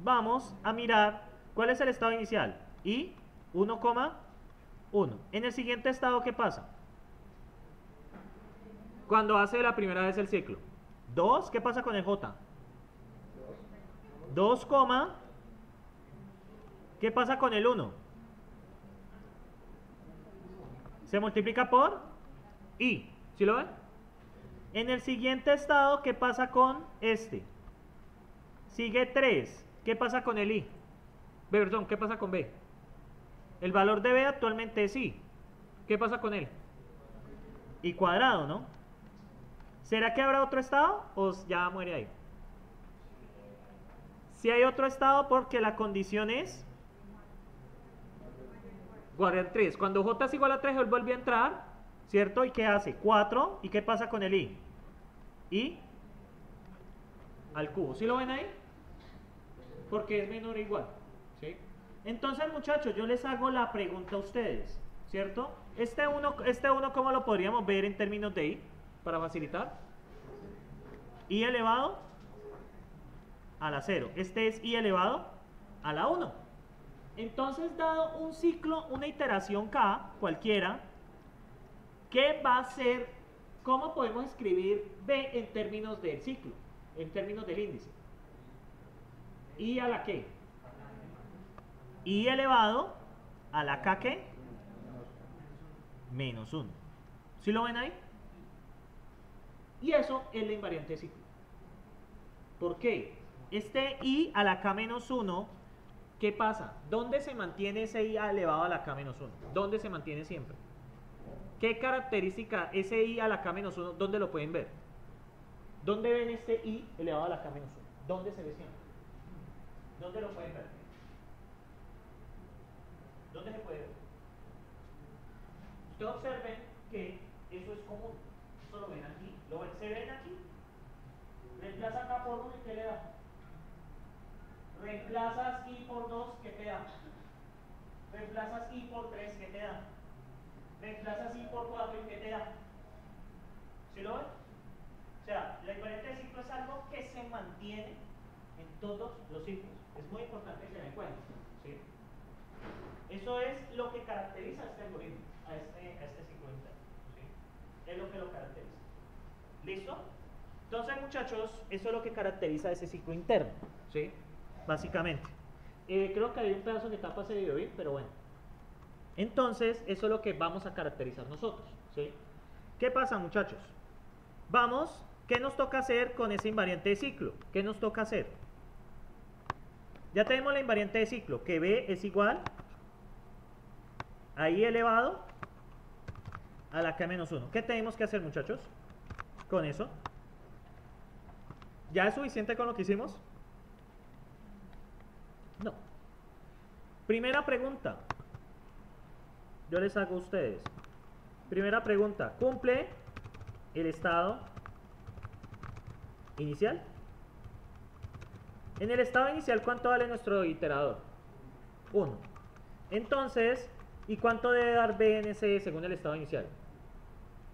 Speaker 1: vamos a mirar cuál es el estado inicial. Y 1, 1. En el siguiente estado, ¿qué pasa? Cuando hace la primera vez el ciclo. 2, ¿qué pasa con el J? 2, ¿qué pasa con el 1? Se multiplica por I. ¿Sí lo ven? En el siguiente estado, ¿qué pasa con este? Sigue 3. ¿Qué pasa con el I? Perdón, ¿qué pasa con B? El valor de B actualmente es I. ¿Qué pasa con él? I cuadrado, ¿no? ¿Será que habrá otro estado o ya muere ahí? Si hay otro estado porque la condición es guardian 3. Cuando J es igual a 3, él vuelve a entrar, ¿cierto? ¿Y qué hace? 4. ¿Y qué pasa con el I? I al cubo. ¿Sí lo ven ahí? Porque es menor o igual. ¿Sí? Entonces, muchachos, yo les hago la pregunta a ustedes, ¿cierto? Este uno, este uno ¿cómo lo podríamos ver en términos de i? Para facilitar. i elevado a la 0. Este es i elevado a la 1. Entonces, dado un ciclo, una iteración k, cualquiera, ¿qué va a ser? ¿Cómo podemos escribir B en términos del ciclo? En términos del índice. ¿Y a la qué? Y elevado a la K qué? Menos 1. ¿Sí lo ven ahí? Y eso es la invariante de ciclo. ¿Por qué? Este i a la k menos 1, ¿qué pasa? ¿Dónde se mantiene ese i elevado a la k menos 1? ¿Dónde se mantiene siempre? ¿Qué característica ese i a la k menos 1, dónde lo pueden ver? ¿Dónde ven este i elevado a la k menos 1? ¿Dónde se ve siempre? ¿Dónde lo pueden ver? ¿Dónde se puede ver? Ustedes observen que eso es común. Eso lo ven aquí. ¿Lo ven? ¿Se ven aquí? Reemplaza acá por 1 y ¿qué le da? Reemplazas i por 2, ¿qué te da? Reemplazas i por 3, ¿qué te da? Reemplazas i por 4 y ¿qué te da? ¿Sí lo ven? O sea, la invariante de ciclo es algo que se mantiene en todos los ciclos. Es muy importante que se den cuenta. ¿sí? Eso es lo que caracteriza a este algoritmo, a este, a este ciclo interno. ¿sí? Es lo que lo caracteriza. ¿Listo? Entonces, muchachos, eso es lo que caracteriza a ese ciclo interno. ¿sí? Básicamente. Eh, creo que hay un pedazo de etapa se debió bien, pero bueno. Entonces, eso es lo que vamos a caracterizar nosotros. ¿sí? ¿Qué pasa, muchachos? Vamos, ¿qué nos toca hacer con ese invariante de ciclo? ¿Qué nos toca hacer? Ya tenemos la invariante de ciclo, que B es igual a I elevado a la K menos 1. ¿Qué tenemos que hacer, muchachos? Con eso. ¿Ya es suficiente con lo que hicimos? No. Primera pregunta. Yo les hago a ustedes. Primera pregunta. ¿Cumple el estado inicial? En el estado inicial, ¿cuánto vale nuestro iterador? 1. Entonces, ¿y cuánto debe dar BNC según el estado inicial?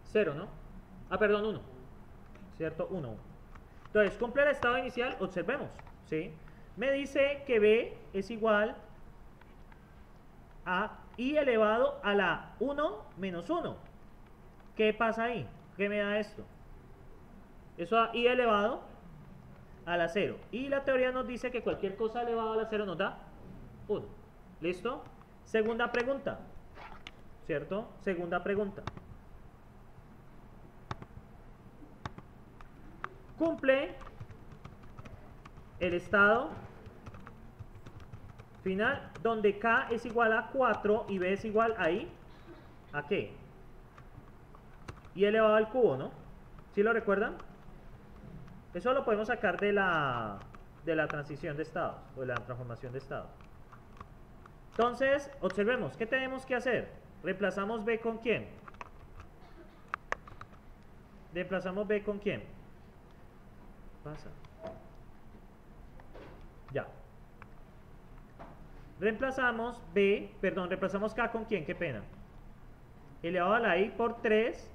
Speaker 1: 0, ¿no? Ah, perdón, 1. ¿Cierto? 1. Entonces, cumple el estado inicial, observemos, ¿sí? Me dice que B es igual a i elevado a la 1 menos 1. ¿Qué pasa ahí? ¿Qué me da esto? Eso a i elevado a la 0. Y la teoría nos dice que cualquier cosa elevada a la 0 nos da 1. ¿Listo? Segunda pregunta. ¿Cierto? Segunda pregunta. Cumple el estado final donde K es igual a 4 y B es igual ahí a qué? Y elevado al cubo, ¿no? ¿Sí lo recuerdan? Eso lo podemos sacar de la, de la transición de estados o de la transformación de estado. Entonces, observemos, ¿qué tenemos que hacer? Reemplazamos B con quién? Reemplazamos B con quién? Pasa. Ya. Reemplazamos B, perdón, reemplazamos K con quién, qué pena. Elevado a la I por 3,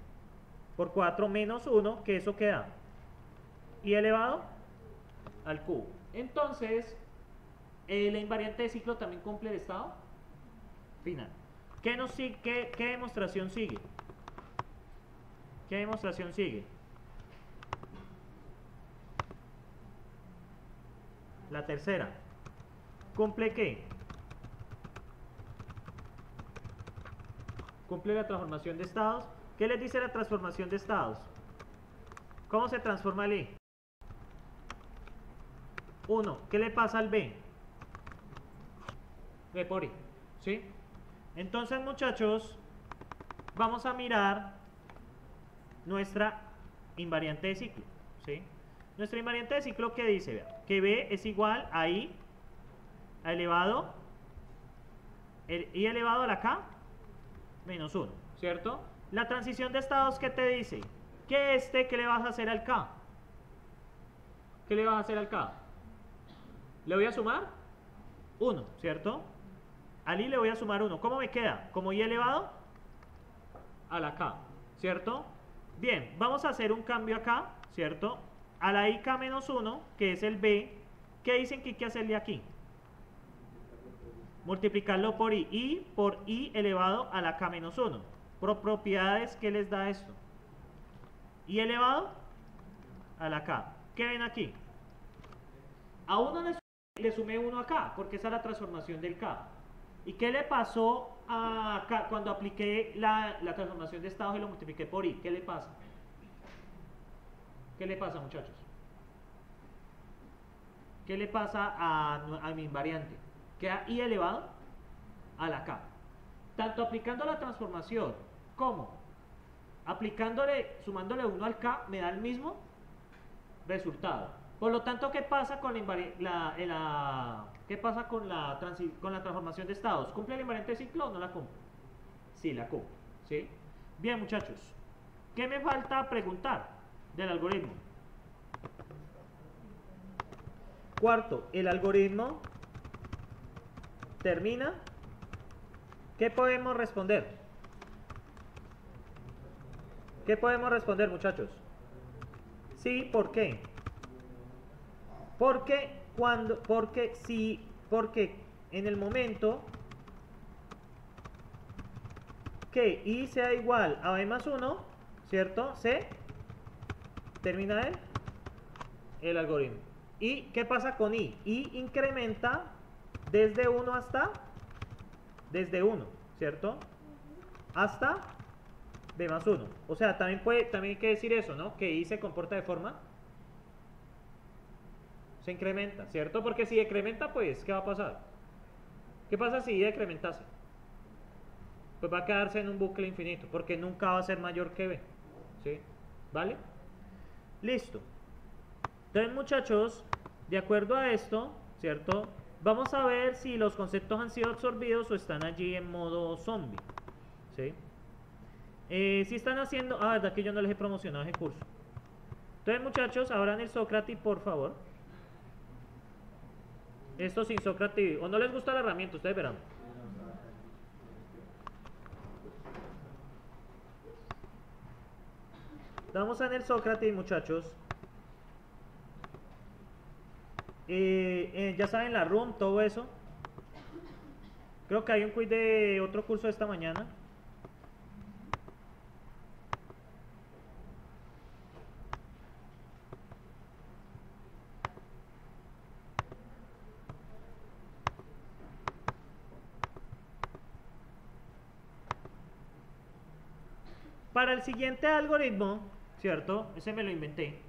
Speaker 1: por 4 menos 1, que eso queda. Y elevado al cubo. Entonces, eh, la invariante de ciclo también cumple el estado final. ¿Qué, nos, qué, ¿Qué demostración sigue? ¿Qué demostración sigue? La tercera. ¿Cumple qué? Cumple la transformación de estados. ¿Qué les dice la transformación de estados? ¿Cómo se transforma el E? 1. ¿Qué le pasa al B? B por I. ¿Sí? Entonces, muchachos, vamos a mirar nuestra invariante de ciclo. ¿Sí? Nuestra invariante de ciclo, ¿qué dice? que B es igual a I elevado, el I elevado a la K menos 1, ¿cierto? La transición de estados, ¿qué te dice? Que este, ¿qué le vas a hacer al K? ¿Qué le vas a hacer al K? Le voy a sumar 1, ¿cierto? Al I le voy a sumar 1. ¿Cómo me queda? Como I elevado a la K, ¿cierto? Bien, vamos a hacer un cambio acá, ¿cierto? A la IK menos 1, que es el B, ¿qué dicen que hay que hacerle aquí? Multiplicarlo por I, I por I elevado a la K menos 1. Por propiedades, ¿qué les da esto? Y elevado a la K. ¿Qué ven aquí? A uno le, le sumé uno acá, porque esa es la transformación del K. ¿Y qué le pasó a cuando apliqué la, la transformación de estados y lo multipliqué por I? ¿Qué le pasa? ¿Qué le pasa, muchachos? ¿Qué le pasa a, mi invariante? Queda I elevado a la K. Tanto aplicando la transformación como aplicándole, sumándole 1 al K, me da el mismo resultado. Por lo tanto, ¿qué pasa con la, la, ¿qué pasa con la, con la transformación de estados? ¿Cumple el invariante de ciclo o no la cumple? Sí, la cumple. ¿sí? Bien, muchachos. ¿Qué me falta preguntar del algoritmo? Cuarto, el algoritmo termina. ¿Qué podemos responder? ¿Qué podemos responder, muchachos? Sí, ¿por qué? Porque cuando, porque si, porque en el momento que i sea igual a b más 1, ¿cierto? Se termina el, el algoritmo. ¿Y qué pasa con i? i incrementa desde 1 hasta, desde 1, ¿cierto? Hasta b más 1. O sea, también, puede, también hay que decir eso, ¿no? Que i se comporta de forma... Se incrementa, ¿cierto? Porque si decrementa, pues, ¿qué va a pasar? ¿Qué pasa si i decrementase? Pues va a quedarse en un bucle infinito, porque nunca va a ser mayor que b. ¿Sí? ¿Vale? Listo. Entonces, muchachos, de acuerdo a esto, ¿cierto? Vamos a ver si los conceptos han sido absorbidos o están allí en modo zombie. ¿Sí? Eh, si están haciendo... Ah, verdad que yo no les he promocionado ese curso. Entonces, muchachos, abran el Sócrates, por favor. Esto sin Sócrates. O no les gusta la herramienta, ustedes verán. Vamos en el Sócrates, muchachos. Eh, eh, ya saben la room, todo eso. Creo que hay un quiz de otro curso de esta mañana. Para el siguiente algoritmo, ¿cierto? Ese me lo inventé.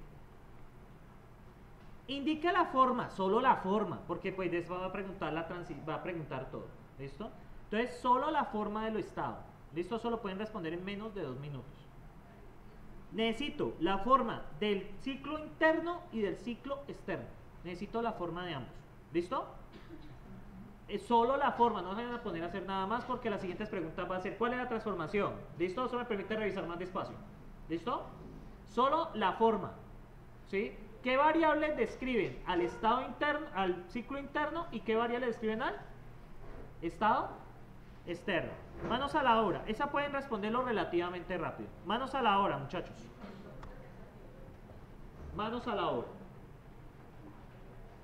Speaker 1: Indica la forma, solo la forma, porque pues después va a preguntar la va a preguntar todo, ¿listo? Entonces, solo la forma de lo estado. ¿Listo? Solo pueden responder en menos de dos minutos. Necesito la forma del ciclo interno y del ciclo externo. Necesito la forma de ambos. ¿Listo? es solo la forma, no se van a poner a hacer nada más porque las siguientes preguntas va a ser ¿cuál es la transformación? ¿Listo? Eso me permite revisar más despacio. ¿Listo? Solo la forma. ¿Sí? ¿Qué variables describen al estado interno, al ciclo interno y qué variables describen al estado externo? Manos a la obra. Esa pueden responderlo relativamente rápido. Manos a la obra, muchachos. Manos a la obra.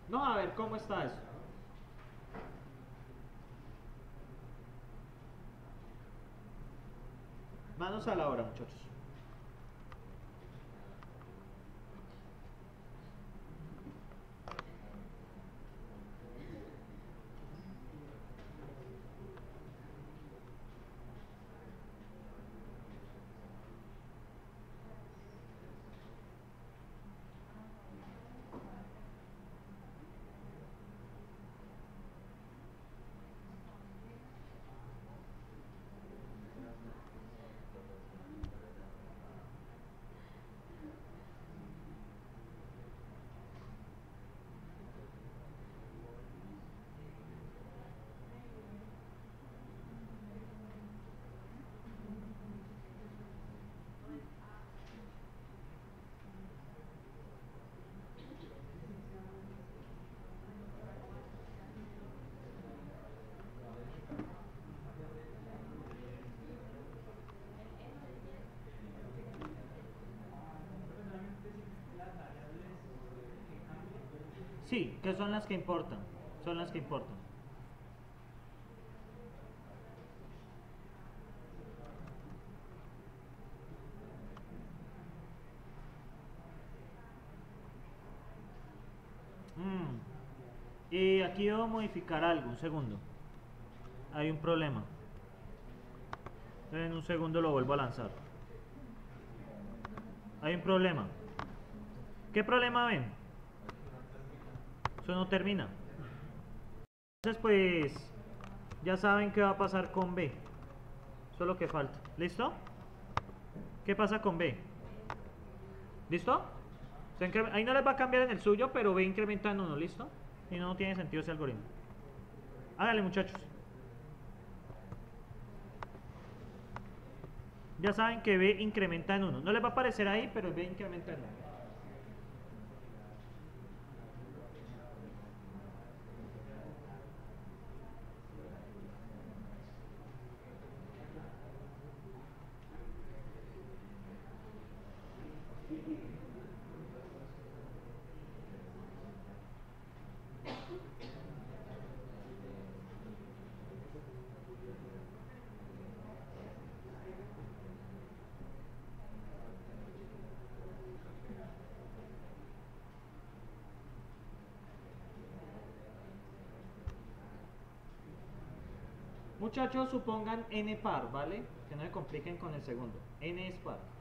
Speaker 1: No, a ver, ¿cómo está eso? Manos a la obra, muchachos. Sí, que son las que importan, son las que importan. Mm. Y aquí debo modificar algo, un segundo. Hay un problema. En un segundo lo vuelvo a lanzar. Hay un problema. ¿Qué problema ven? Eso no termina. Entonces pues ya saben qué va a pasar con B. Eso es lo que falta. ¿Listo? ¿Qué pasa con B? ¿Listo? Ahí no les va a cambiar en el suyo, pero B incrementa en 1, ¿listo? Y no tiene sentido ese algoritmo. Háganle muchachos. Ya saben que B incrementa en 1. No les va a aparecer ahí, pero B incrementa en 1. Muchachos, supongan n par, ¿vale? Que no se compliquen con el segundo. n es par.